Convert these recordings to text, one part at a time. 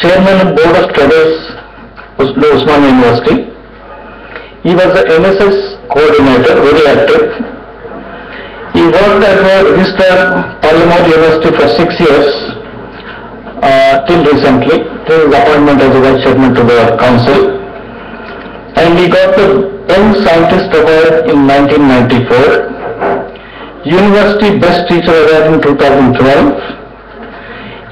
chairman of board of trustees, Us- University. He was the NSS coordinator, very active. He worked as a registrar Palamuru University for six years, uh, till recently, till his appointment as the vice chairman to the council. And he got the Young Scientist Award in 1994, University Best Teacher Award in 2012,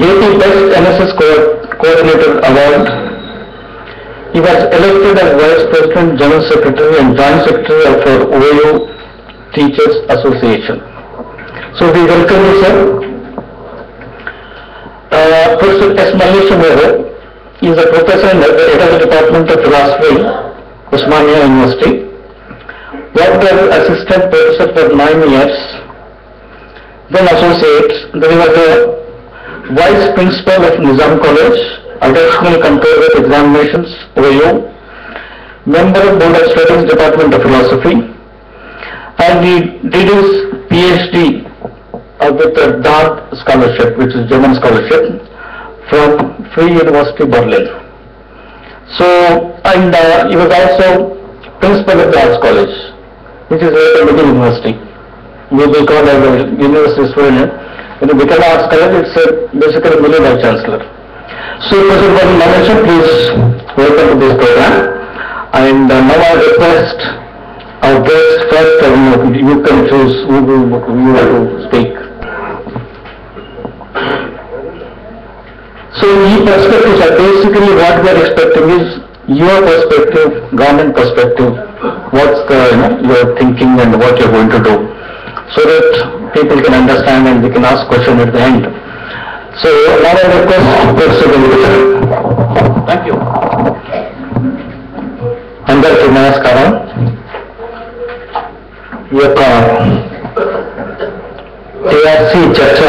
AP Best NSS Co- Coordinator Award. He was elected as Vice President, General Secretary and Joint Secretary of our OAU Teachers Association. So we welcome you, sir. Uh, Professor S. Malleswam is a professor in the head of the Department of Philosophy, Osmania University. Worked as assistant professor for nine years, then associate, then he was a vice principal of Nizam College, additional of examinations, OAU, member of Board of Studies Department of Philosophy, and he did his PhD with the DAAD scholarship, which is German scholarship, from Free University Berlin. So, and uh, he was also principal of the Arts College, which is a middle university. We will call as a university student. You become Arts College, it's a basically middle vice chancellor. So, Bhavan Manager, please welcome to this program. And uh, now I request our guest first, uh, you can choose who will, who you want to speak. So ఈ perspectives are basically what we are expecting is your perspective, government perspective, what's the, you know, your thinking and what you're going to do So that people can understand and we can ask question at the end. So now I request Professor Venkatesh. Thank you. అందరికీ నమస్కారం ఈ యొక్క TRC చర్చ